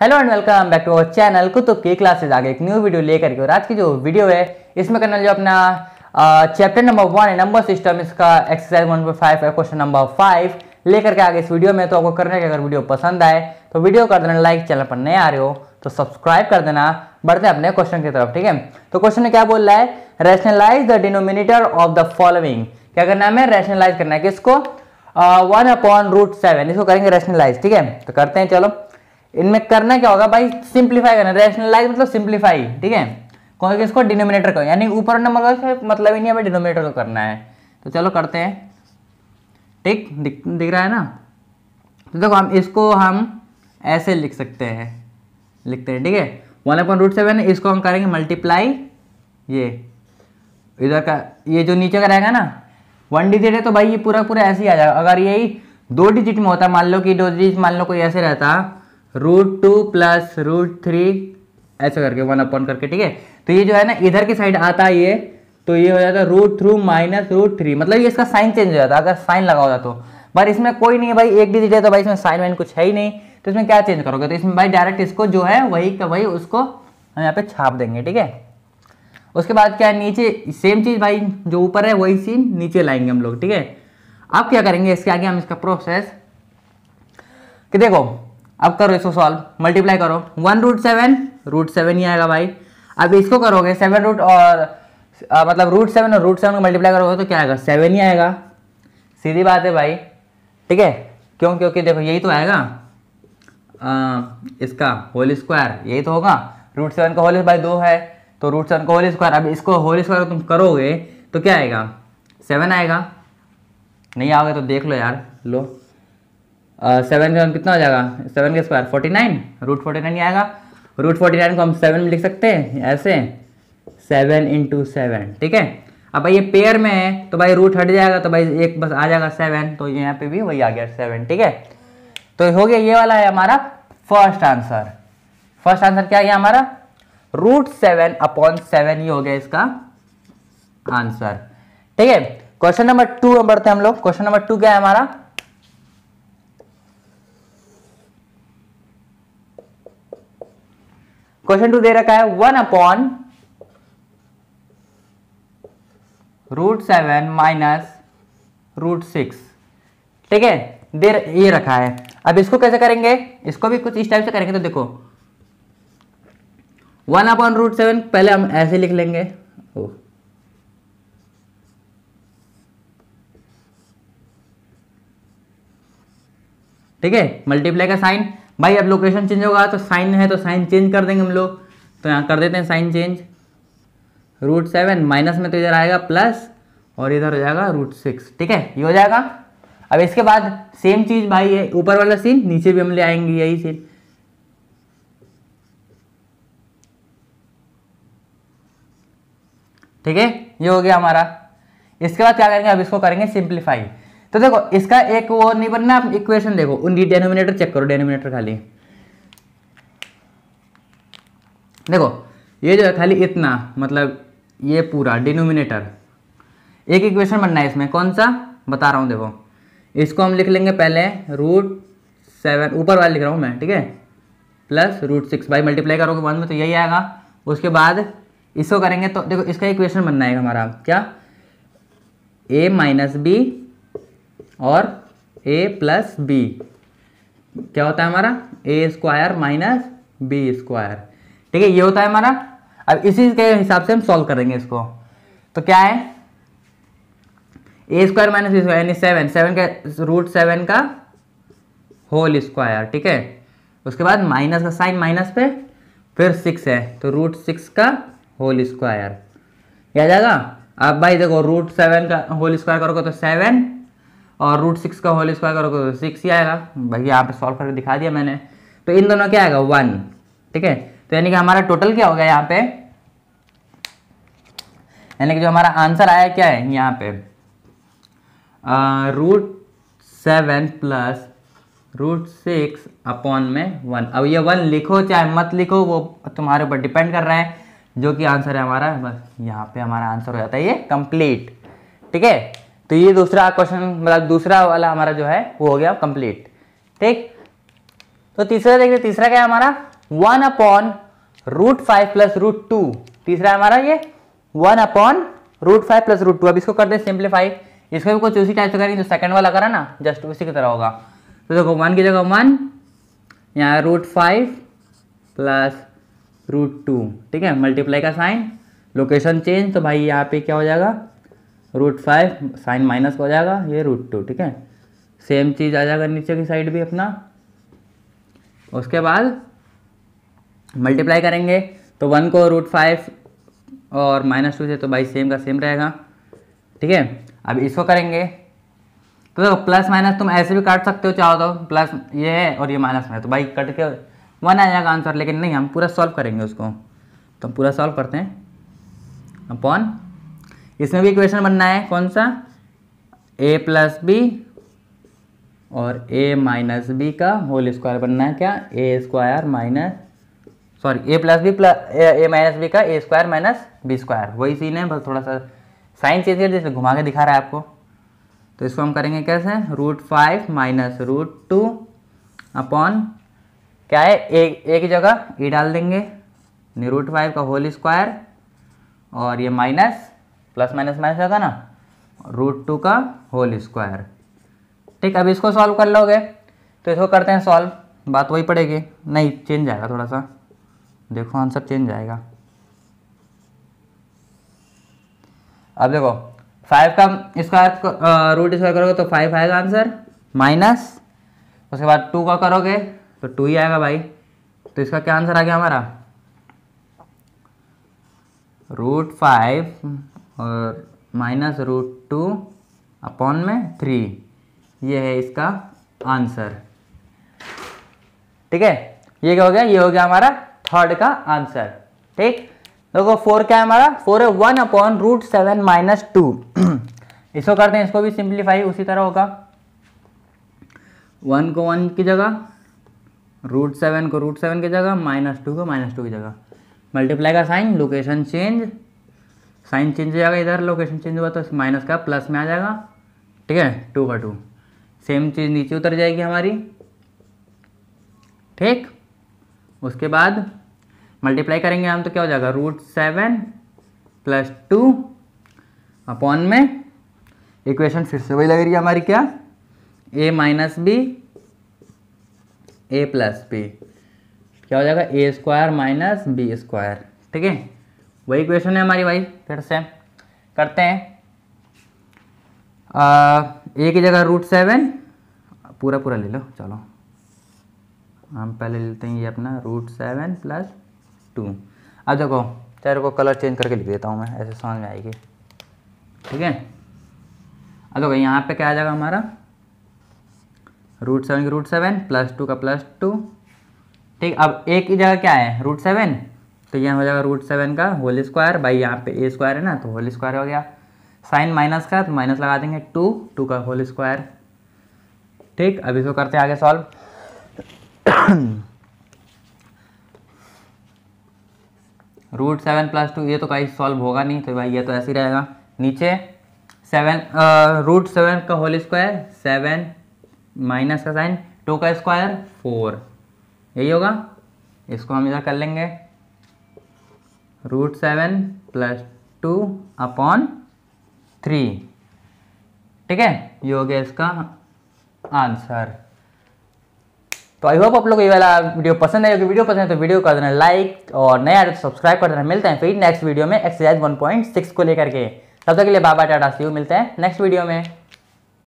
Hello and welcome back to our channel Qutub की classes आगे एक न्यू वीडियो लेकर के और आज की जो वीडियो है, इसमें करना जो अपना चैप्टर नंबर वन है नंबर सिस्टम इसका एक्सरसाइज वन फाइव है क्वेश्चन नंबर फाइव लेकर के आगे इस वीडियो में। तो आपको करने के अगर वीडियो पसंद आए तो वीडियो कर देना लाइक चैनल पर नए आ रहे हो तो सब्सक्राइब कर देना। बढ़ते अपने क्वेश्चन की तरफ़, ठीक है? तो क्वेश्चन में क्या बोल रहा है? Rationalise the denominator of the following क्या करना है रेशनलाइज करना है किसको? वन अपॉन रूट सेवन इसको करेंगे रेशनलाइज ठीक है? तो करते हैं, चलो। इनमें करना क्या होगा भाई? सिंप्लीफाई करना रेशनलाइज मतलब सिंप्लीफाई ठीक है? कौन इसको डिनोमिनेटर को यानी ऊपर नंबर का मतलब ही नहीं हमें डिनोमिनेटर को करना है। तो चलो करते हैं। ठीक? दिख, दिख रहा है ना? तो देखो हम इसको हम ऐसे लिख सकते हैं। लिखते हैं ठीक है? वन अपॉन रूट सेवन इसको हम करेंगे मल्टीप्लाई ये। इधर का ये जो नीचे का रहेगा ना वन डिजिट है तो भाई ये पूरा पूरा ऐसे ही आ जाएगा। अगर यही दो डिजिट में होता मान लो कि दो डिजिट मान लो कोई ऐसे रहता root two plus root three ऐसा करके वन अपॉन करके, ठीक है? तो ये जो है ना, इधर की साइड आता है ये तो ये हो जाता है root through minus root three मतलब ये इसका साइन चेंज हो जाता अगर साइन लगा होता तो। पर इसमें कोई नहीं है भाई, एक डिजिट है तो भाई इसमें साइन वाइन कुछ है ही नहीं तो इसमें क्या चेंज करोगे? तो इसमें भाई डायरेक्ट इसको जो है, वही का वही उसको हम यहाँ पे छाप देंगे, ठीक है? उसके बाद क्या है, नीचे सेम चीज़ भाई, जो ऊपर है वही सीन नीचे लाएँगे हम लोग, ठीक है? अब क्या करेंगे, इसके आगे हम इसका प्रोसेस कि देखो अब करो इसको सॉल्व मल्टीप्लाई करो. One root seven root seven ही आएगा भाई. अब इसको करोगे सेवन रूट और आ, मतलब रूट सेवन और रूट सेवन को मल्टीप्लाई करोगे तो क्या आएगा? सेवन ही आएगा. सीधी बात है भाई. ठीक है? क्यों? क्योंकि देखो यही तो आएगा. आ, इसका होल स्क्वायर यही तो होगा. रूट सेवन का होल भाई दो है. तो रूट सेवन का होल स्क्वायर अब इसको होल स्क्वायर तुम करोगे तो क्या आएगा? सेवन आएगा. नहीं आओगे तो देख लो यार. लो. सेवन का कितना हो जाएगा? सेवन का square forty nine root forty nine आएगा। रूट फोर्टी नाइन को हम सेवन में लिख सकते हैं, ऐसे। सेवन इंटू सेवन ठीक है? अब भाई ये पेयर में है तो भाई रूट हट जाएगा तो भाई एक बस आ जाएगा सेवन तो यहाँ पे भी वही आ गया सेवन ठीक है? तो हो गया ये वाला है हमारा फ़र्स्ट आंसर फ़र्स्ट आंसर क्या है हमारा? रूट सेवन अपॉन सेवन ही हो गया इसका आंसर ठीक है? क्वेश्चन नंबर टू बढ़ते हम लोग। क्वेश्चन नंबर टू क्या है हमारा? क्वेश्चन टू दे रखा है one upon root seven minus root six ठीक है? दे ये रखा है। अब इसको कैसे करेंगे? इसको भी कुछ इस टाइप से करेंगे तो देखो। वन अपॉन रूट सेवन पहले हम ऐसे लिख लेंगे। ओ। ठीक है? मल्टीप्लाई का साइन भाई, अब लोकेशन चेंज होगा तो साइन है तो साइन चेंज कर देंगे हम लोग। तो यहाँ कर देते हैं sign change root seven minus में तो इधर आएगा प्लस और इधर हो जाएगा रूट सिक्स ठीक है? ये हो जाएगा। अब इसके बाद सेम चीज़ भाई है ऊपर वाला सीन नीचे भी हम ले आएँगे यही सीन ठीक है? ये हो गया हमारा। इसके बाद क्या करेंगे? अब इसको करेंगे सिंप्लीफाई तो देखो, इसका एक वो नहीं बनना, आप इक्वेशन देखो। उनकी डेनोमिनेटर चेक करो डेनोमिनेटर खाली। देखो, ये जो है खाली इतना मतलब ये पूरा डिनोमिनेटर एक इक्वेशन बनना है इसमें, कौन सा? बता रहा हूँ, देखो। इसको हम लिख लेंगे पहले रूट सेवन ऊपर वाला लिख रहा हूँ मैं, ठीक है? Plus root six by multiply करोगे वन में तो यही आएगा। उसके बाद इसको करेंगे तो देखो, इसका इक्वेशन बनना है हमारा। क्या? ए माइनस बी और ए प्लस बी क्या होता है हमारा? A square minus B square ठीक है, ये होता है हमारा। अब इसी के हिसाब से हम सॉल्व करेंगे इसको। तो क्या है? A square minus B square यानी सेवन सेवन का रूट सेवन का होल स्क्वायर ठीक है? उसके बाद माइनस का साइन माइनस पे, फिर सिक्स है। तो रूट सिक्स का होल स्क्वायर क्या जाएगा अब भाई देखो रूट सेवन का होल स्क्वायर करोगे तो सेवन और रूट सिक्स का होल स्क्वायर करोगे तो सिक्स ही आएगा। भाई यहाँ पे सॉल्व करके दिखा दिया मैंने। तो इन दोनों क्या आएगा? वन ठीक है? तो यानी कि हमारा टोटल क्या हो गया यहाँ पे? यानी कि जो हमारा आंसर आया क्या है? यहाँ पे। Root seven plus root six upon में वन अब ये वन लिखो, चाहे मत लिखो, वो तुम्हारे ऊपर डिपेंड कर रहा है। जो कि आंसर है हमारा, बस यहाँ पे हमारा आंसर हो जाता है ये कंप्लीट ठीक है? तो ये दूसरा क्वेश्चन मतलब दूसरा वाला हमारा जो है, वो हो गया कंप्लीट ठीक? तो तीसरा देखिए तीसरा क्या है हमारा? One upon root five plus root two तीसरा हमारा ये? One upon root five plus root two अब इसको कर दे सिंप्लीफाई इसको भी कुछ उसी टाइप से करेंगे, जो सेकंड वाला करा ना जस्ट उसी की तरह होगा. तो देखो वन की जगह वन यहाँ root five plus root two ठीक है? मल्टीप्लाई का साइन लोकेशन चेंज तो भाई यहाँ पे क्या हो जाएगा? रूट फाइव, साइन माइनस हो जाएगा, ये रूट टू, ठीक है? सेम चीज़ आ जाएगा नीचे की साइड भी अपना। उसके बाद मल्टीप्लाई करेंगे तो वन को रूट फाइव और माइनस टू से तो भाई सेम का सेम रहेगा, ठीक है? अब इसको करेंगे तो देखो, प्लस माइनस तुम ऐसे भी काट सकते हो, चाहो तो। प्लस ये है और ये माइनस में तो भाई कट के वन आ जाएगा आंसर, लेकिन नहीं, हम पूरा सॉल्व करेंगे उसको। तो हम पूरा सॉल्व करते हैं। अपॉन इसमें भी इक्वेशन बनना है, कौन सा? ए प्लस बी और ए माइनस बी का होल स्क्वायर बनना है क्या? A square minus sorry A plus B plus A minus B का A square minus B square वही सीन है, बस थोड़ा सा साइन चेंज कर जैसे घुमा के दिखा रहा है आपको। तो इसको हम करेंगे कैसे? Root five minus root two upon क्या है? ए ए की जगह ए डाल देंगे। रूट फाइव का होल स्क्वायर और ये माइनस प्लस माइनस माइनस होगा ना? रूट टू का होल स्क्वायर। ठीक, अब इसको सॉल्व कर लोगे? तो इसको करते हैं सॉल्व बात वही पड़ेगी। नहीं चेंज जाएगा थोड़ा सा देखो आंसर चेंज जाएगा अब देखो फाइव का स्क्वायर रूट स्क्वायर करोगे तो फाइव आएगा आंसर माइनस उसके बाद टू का करोगे तो टू ही आएगा भाई। तो इसका क्या आंसर आ गया हमारा? रूट फाइव और माइनस रूट टू अपॉन में थ्री ये है इसका आंसर ठीक है? ये क्या हो गया? ये हो गया हमारा थर्ड का आंसर ठीक? देखो फोर क्या है हमारा? फोर है one upon root seven minus two इसको करते हैं, इसको भी सिंप्लीफाई उसी तरह होगा. वन को वन की जगह रूट सेवन को रूट सेवन की जगह माइनस टू को माइनस टू की जगह. मल्टीप्लाई का sign location change sign change हो जाएगा इधर लोकेशन चेंज हुआ तो माइनस का प्लस में आ जाएगा। ठीक है? टू का टू सेम चीज़ नीचे उतर जाएगी हमारी। ठीक? उसके बाद मल्टीप्लाई करेंगे हम तो क्या हो जाएगा? Root seven plus two upon में इक्वेशन फिर से वही लग रही है हमारी क्या? A minus B A plus B क्या हो जाएगा? A square minus B square ठीक है? वही क्वेश्चन है हमारी भाई फिर से करते हैं। आ, ए की जगह रूट सेवन पूरा पूरा ले लो चलो। हम पहले लेते हैं ये अपना रूट सेवन प्लस टू अब देखो चारों को कलर चेंज करके लिख देता हूँ मैं ऐसे समझ में आएगी। ठीक है? अब देखो यहाँ पे क्या आ जाएगा हमारा? रूट सेवन की रूट सेवन प्लस टू का प्लस टू ठीक अब एक की जगह क्या है? रूट सेवन तो यहाँ हो जाएगा रूट सेवन का होल स्क्वायर भाई यहाँ पे ए स्क्वायर है ना तो होल स्क्वायर हो गया। साइन माइनस का तो माइनस लगा देंगे टू टू का होल स्क्वायर ठीक, अब इसको करते हैं आगे solve root seven plus two ये तो कहीं सॉल्व होगा नहीं तो भाई ये तो ऐसे ही रहेगा। नीचे सेवन रूट सेवन का होल स्क्वायर सेवन माइनस का साइन टू का स्क्वायर फोर यही होगा। इसको हम इधर कर लेंगे। Root seven plus two upon three ठीक है? ये हो गया इसका आंसर तो आई होप आप लोग ये वाला वीडियो पसंद है अगर वीडियो पसंद है तो वीडियो कर देना लाइक और नया तो सब्सक्राइब कर देना। मिलते हैं फिर नेक्स्ट वीडियो में एक्सरसाइज 1.6 को लेकर के। तब तक के लिए बाबा टाटा सी मिलते हैं नेक्स्ट वीडियो में।